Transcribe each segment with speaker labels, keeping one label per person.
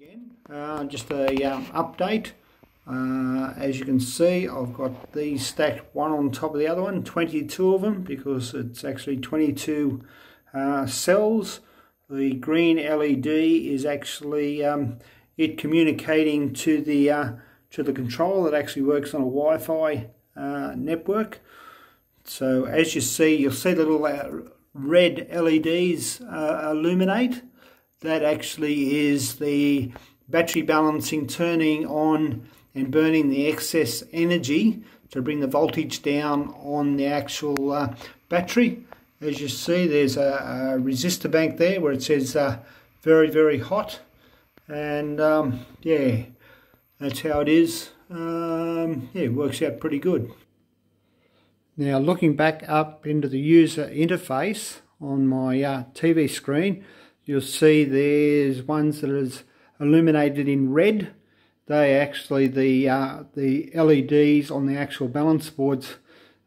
Speaker 1: again. Uh, just a um, update. Uh, as you can see, I've got these stacked one on top of the other one, 22 of them, because it's actually 22 uh, cells. The green LED is actually um, it communicating to the uh, to the control that actually works on a Wi-Fi uh, network. So as you see, you'll see the little uh, red LEDs illuminate that actually is the battery balancing turning on and burning the excess energy to bring the voltage down on the actual uh, battery. As you see there's a, a, resistor bank there where it says uh, very very hot and um, yeah that's how it is. Um, yeah it works out pretty good. Now looking back up into the user interface on my uh, TV screen you'll see there's ones that is illuminated in red. They actually the uh, the LEDs on the actual balance boards,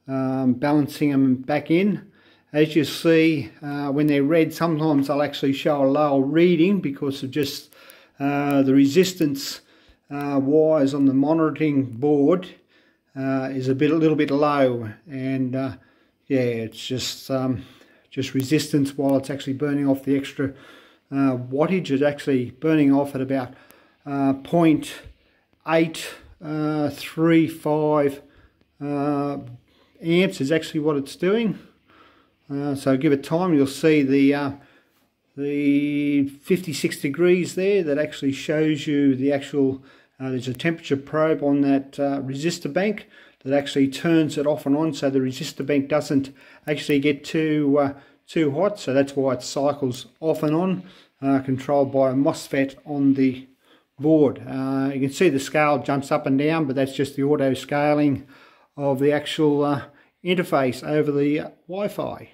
Speaker 1: um, balancing them back in. As you see, uh, when they're red, sometimes they'll actually show a lower reading because of just uh, the resistance uh, wires on the monitoring board uh, is a bit a little bit low, and uh, yeah, it's just um, just resistance while it's actually burning off the extra uh, wattage. It's actually burning off at about uh, 0.835 uh, uh, amps is actually what it's doing. Uh, so give it time, you'll see the uh, the 56 degrees there that actually shows you the actual, there's a temperature probe on that resistor bank that actually turns it off and on so the resistor bank doesn't actually get too uh, too hot so that's why it cycles off and on uh, controlled by a MOSFET on the board. Uh, you can see the scale jumps up and down but that's just the auto scaling of the actual uh, interface over the Wi-Fi.